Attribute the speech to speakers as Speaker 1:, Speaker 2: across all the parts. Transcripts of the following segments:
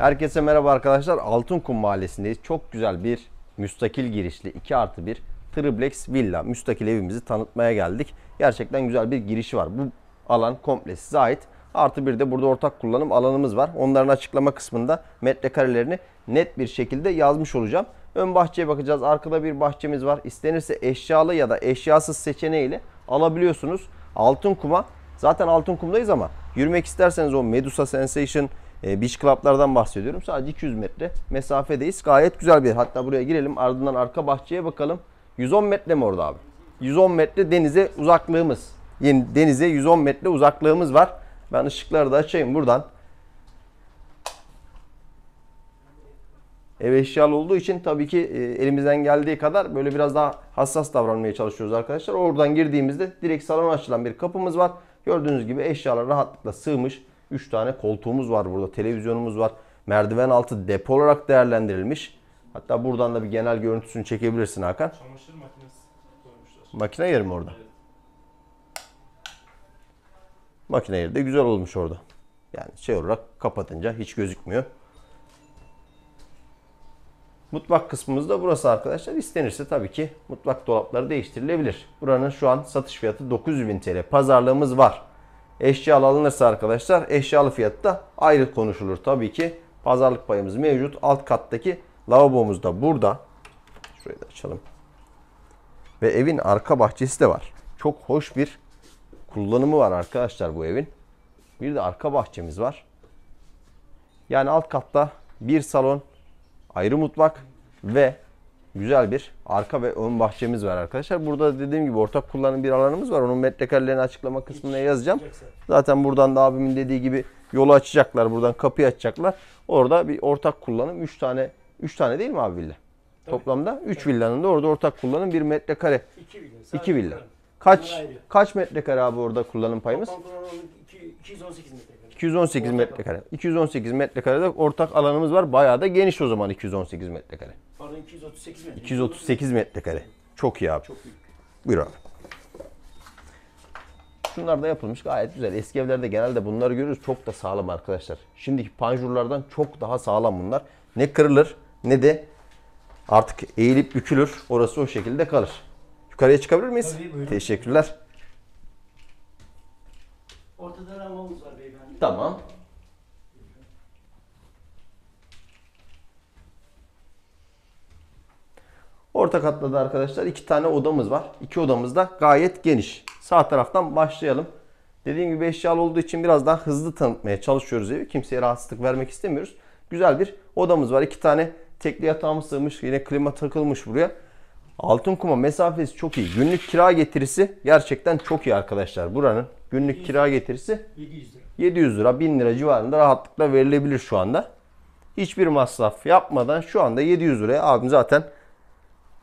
Speaker 1: Herkese merhaba arkadaşlar. Altınkum Mahallesi'ndeyiz. Çok güzel bir müstakil girişli 2 artı 1 triplex villa müstakil evimizi tanıtmaya geldik. Gerçekten güzel bir girişi var. Bu alan komple size ait. Artı bir de burada ortak kullanım alanımız var. Onların açıklama kısmında metrekarelerini net bir şekilde yazmış olacağım. Ön bahçeye bakacağız. Arkada bir bahçemiz var. İstenirse eşyalı ya da eşyasız seçeneğiyle alabiliyorsunuz. Altın kuma zaten altın kumdayız ama yürümek isterseniz o Medusa Sensation e, beach club'lardan bahsediyorum. Sadece 200 metre mesafedeyiz. Gayet güzel bir yer. Hatta buraya girelim. Ardından arka bahçeye bakalım. 110 metre mi orada abi? 110 metre denize uzaklığımız. Yeni denize 110 metre uzaklığımız var. Ben ışıkları da açayım buradan. Ev eşyalı olduğu için tabii ki e, elimizden geldiği kadar böyle biraz daha hassas davranmaya çalışıyoruz arkadaşlar. Oradan girdiğimizde direkt salona açılan bir kapımız var. Gördüğünüz gibi eşyalar rahatlıkla sığmış. 3 tane koltuğumuz var burada. Televizyonumuz var. Merdiven altı depo olarak değerlendirilmiş. Hatta buradan da bir genel görüntüsünü çekebilirsin Hakan.
Speaker 2: Çamaşır makinesi koymuşlar.
Speaker 1: Makine yeri mi orada? Makine yeri de güzel olmuş orada. Yani şey olarak kapatınca hiç gözükmüyor. Mutfak kısmımız da burası arkadaşlar. İstenirse tabii ki mutfak dolapları değiştirilebilir. Buranın şu an satış fiyatı 900.000 TL. Pazarlığımız var. Eşyalı alınırsa arkadaşlar eşyalı fiyatı da ayrı konuşulur tabii ki. Pazarlık payımız mevcut. Alt kattaki lavabomuz da burada. Şurayı da açalım. Ve evin arka bahçesi de var. Çok hoş bir kullanımı var arkadaşlar bu evin. Bir de arka bahçemiz var. Yani alt katta bir salon, ayrı mutfak ve güzel bir arka ve ön bahçemiz var arkadaşlar. Burada dediğim gibi ortak kullanım bir alanımız var. Onun metrekarelerini açıklama kısmına yazacağım. Zaten buradan da abimin dediği gibi yolu açacaklar. Buradan kapıyı açacaklar. Orada bir ortak kullanım 3 tane 3 tane değil mi abi villa? Toplamda 3 villanın da orada ortak kullanım bir metrekare.
Speaker 2: İki villa.
Speaker 1: 2 villa. Kaç kaç metrekare abi orada kullanım payımız?
Speaker 2: Toplam kullanımı iki- 218 metrekare.
Speaker 1: 218
Speaker 2: Ortak
Speaker 1: metrekare. 218 metrekarede ortak alanımız var. Bayağı da geniş o zaman 218 metrekare.
Speaker 2: Pardon 238 metre.
Speaker 1: 238 metrekare. Çok iyi abi.
Speaker 2: Çok büyük.
Speaker 1: Buyur abi. Şunlar da yapılmış gayet güzel. Eski evlerde genelde bunları görüyoruz. Çok da sağlam arkadaşlar. Şimdiki panjurlardan çok daha sağlam bunlar. Ne kırılır ne de artık eğilip bükülür. Orası o şekilde kalır. Yukarıya çıkabilir miyiz?
Speaker 2: Tabii, buyurun.
Speaker 1: Teşekkürler.
Speaker 2: Ortada lavabomuz var beyefendi.
Speaker 1: Tamam. Orta katta da arkadaşlar iki tane odamız var. İki odamız da gayet geniş. Sağ taraftan başlayalım. Dediğim gibi eşyalı olduğu için biraz daha hızlı tanıtmaya çalışıyoruz evi. Kimseye rahatsızlık vermek istemiyoruz. Güzel bir odamız var. İki tane tekli yatağımız sığmış. Yine klima takılmış buraya. Altın kuma mesafesi çok iyi. Günlük kira getirisi gerçekten çok iyi arkadaşlar. Buranın günlük kira getirisi
Speaker 2: 700 lira.
Speaker 1: 700 lira 1000 lira civarında rahatlıkla verilebilir şu anda. Hiçbir masraf yapmadan şu anda 700 liraya abim zaten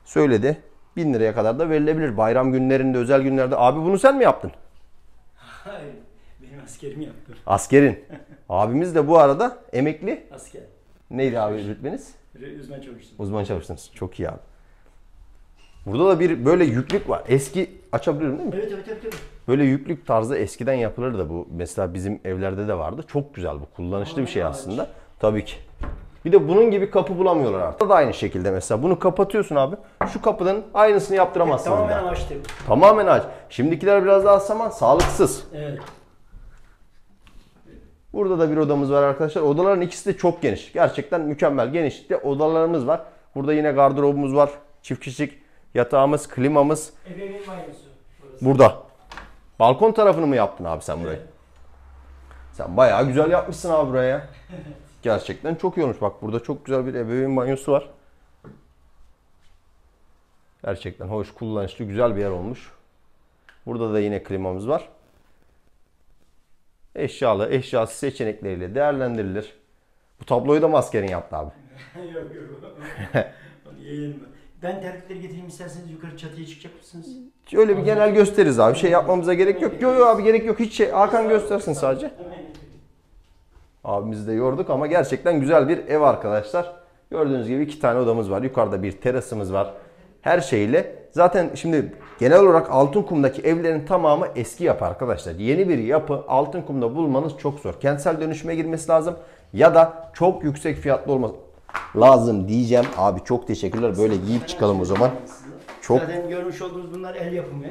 Speaker 1: söyledi. 1000 liraya kadar da verilebilir. Bayram günlerinde özel günlerde. Abi bunu sen mi yaptın?
Speaker 2: Hayır. Benim askerim yaptı.
Speaker 1: Askerin. Abimiz de bu arada emekli.
Speaker 2: Asker.
Speaker 1: Neydi abi rütbeniz?
Speaker 2: Uzman çalıştım.
Speaker 1: Uzman çalıştınız. Çok iyi abi. Burada da bir böyle yüklük var. Eski açabiliyorum değil mi?
Speaker 2: Evet evet evet. evet.
Speaker 1: Böyle yüklük tarzı eskiden yapılır da bu. Mesela bizim evlerde de vardı. Çok güzel bu. Kullanışlı bir şey aslında. Tabii ki. Bir de bunun gibi kapı bulamıyorlar artık. Bu da aynı şekilde mesela. Bunu kapatıyorsun abi. Şu kapının aynısını yaptıramazsın.
Speaker 2: Tamamen
Speaker 1: bir daha.
Speaker 2: açtım.
Speaker 1: Tamamen aç. Şimdikiler biraz daha ama sağlıksız.
Speaker 2: Evet.
Speaker 1: Burada da bir odamız var arkadaşlar. Odaların ikisi de çok geniş. Gerçekten mükemmel genişlikte odalarımız var. Burada yine gardırobumuz var. Çift kişilik yatağımız, klimamız.
Speaker 2: Ebeveyn banyosu.
Speaker 1: Burada. Balkon tarafını mı yaptın abi sen burayı? Sen bayağı güzel yapmışsın abi buraya. Gerçekten çok iyi olmuş. Bak burada çok güzel bir ebeveyn banyosu var. Gerçekten hoş, kullanışlı, güzel bir yer olmuş. Burada da yine klimamız var. Eşyalı, eşyasız seçenekleriyle değerlendirilir. Bu tabloyu da maskerin yaptı abi.
Speaker 2: yok yok. Onu yiyelim. Ben terlikleri getireyim isterseniz yukarı çatıya çıkacak mısınız?
Speaker 1: Şöyle bir genel gösteririz abi. Şey yapmamıza gerek yok. Yok yok abi gerek yok. Hiç şey. Hakan göstersin sadece. Abimizi de yorduk ama gerçekten güzel bir ev arkadaşlar. Gördüğünüz gibi iki tane odamız var. Yukarıda bir terasımız var. Her şeyle. Zaten şimdi genel olarak Altınkum'daki evlerin tamamı eski yapı arkadaşlar. Yeni bir yapı Altınkum'da bulmanız çok zor. Kentsel dönüşüme girmesi lazım. ya da çok yüksek fiyatlı olması lazım diyeceğim. Abi çok teşekkürler. Böyle giyip çıkalım o zaman. Çok
Speaker 2: Zaten görmüş olduğunuz bunlar el yapımı.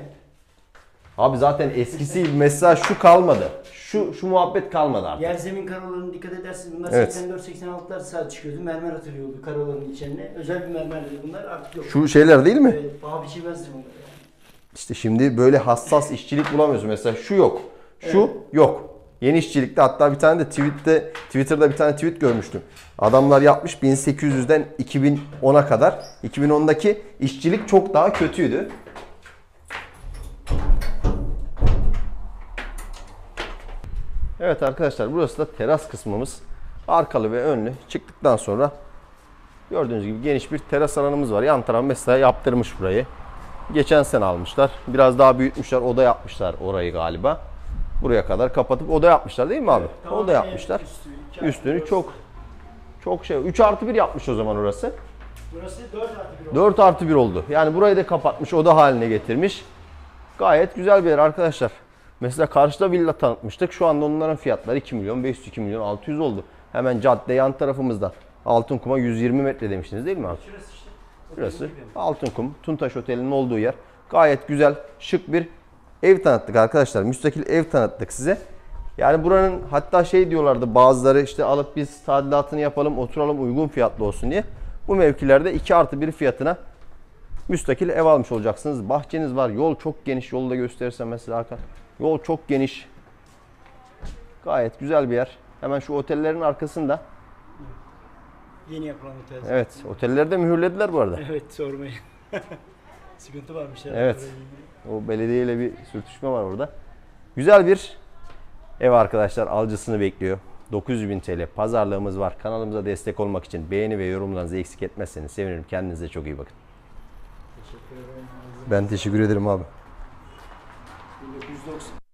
Speaker 1: Abi zaten eskisi mesela şu kalmadı. Şu şu muhabbet kalmadı artık.
Speaker 2: Yer zemin karalarına dikkat ederseniz bunlar
Speaker 1: Evet.
Speaker 2: 84-86'lar saat çıkıyordu. Mermer atılıyordu karaların içine. Özel bir mermerdi bunlar artık yok.
Speaker 1: Şu şeyler değil mi?
Speaker 2: Evet, paha biçilmezdi bunlar. yani.
Speaker 1: İşte şimdi böyle hassas işçilik bulamıyorsun. Mesela şu yok. Şu yok. Yeni işçilikte hatta bir tane de tweette Twitter'da bir tane tweet görmüştüm. Adamlar yapmış 1800'den 2010'a kadar. 2010'daki işçilik çok daha kötüydü. Evet arkadaşlar burası da teras kısmımız. Arkalı ve önlü çıktıktan sonra gördüğünüz gibi geniş bir teras alanımız var. Yan taraf mesela yaptırmış burayı. Geçen sene almışlar. Biraz daha büyütmüşler. Oda yapmışlar orayı galiba. Buraya kadar kapatıp oda yapmışlar değil mi abi?
Speaker 2: Tamam,
Speaker 1: oda yapmışlar.
Speaker 2: Üstü,
Speaker 1: Üstünü çok çok şey. 3 artı 1 yapmış o zaman orası.
Speaker 2: Burası 4 artı 1 oldu.
Speaker 1: 4 artı 1 oldu. Yani burayı da kapatmış. Oda haline getirmiş. Gayet güzel bir yer arkadaşlar. Mesela karşıda villa tanıtmıştık. Şu anda onların fiyatları 2 milyon 500, 2 milyon 600 oldu. Hemen cadde yan tarafımızda. Altın kuma 120 metre demiştiniz değil mi abi?
Speaker 2: Şurası işte.
Speaker 1: Burası Altınkum, Tuntaş Oteli'nin olduğu yer. Gayet güzel, şık bir ev tanıttık arkadaşlar. Müstakil ev tanıttık size. Yani buranın hatta şey diyorlardı bazıları işte alıp biz tadilatını yapalım, oturalım uygun fiyatlı olsun diye. Bu mevkilerde 2 artı 1 fiyatına müstakil ev almış olacaksınız. Bahçeniz var, yol çok geniş. Yolu da gösterirsem mesela Hakan. Yol çok geniş. Gayet güzel bir yer. Hemen şu otellerin arkasında.
Speaker 2: Yeni yapılan otel.
Speaker 1: Evet, otelleri de mühürlediler bu arada.
Speaker 2: Evet sormayın. Sıkıntı varmış herhalde.
Speaker 1: Evet. O belediyeyle bir sürtüşme var orada. Güzel bir ev arkadaşlar alıcısını bekliyor. 900 bin TL pazarlığımız var. Kanalımıza destek olmak için beğeni ve yorumlarınızı eksik etmezseniz sevinirim. Kendinize çok iyi bakın.
Speaker 2: Teşekkür ederim.
Speaker 1: Ben teşekkür ederim abi.
Speaker 2: 1990.